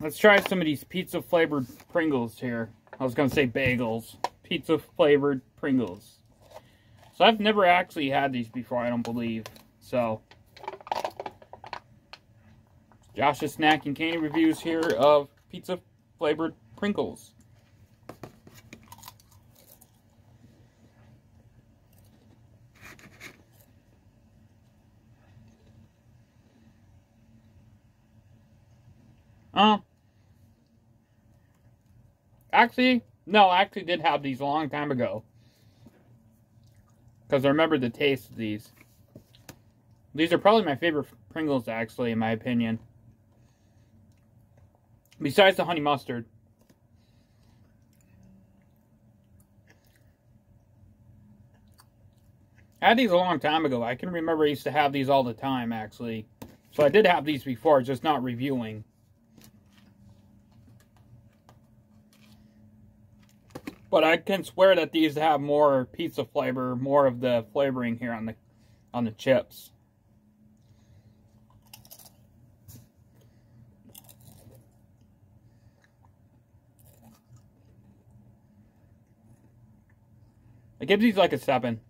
let's try some of these pizza flavored Pringles here. I was going to say bagels. Pizza flavored Pringles. So I've never actually had these before, I don't believe. So, Josh's Snack and Candy reviews here of pizza flavored Pringles. Uh, actually, no, I actually did have these a long time ago. Because I remember the taste of these. These are probably my favorite Pringles, actually, in my opinion. Besides the honey mustard. I had these a long time ago. I can remember I used to have these all the time, actually. So I did have these before, just not reviewing. But I can swear that these have more pizza flavor, more of the flavoring here on the on the chips. I give these like a 7.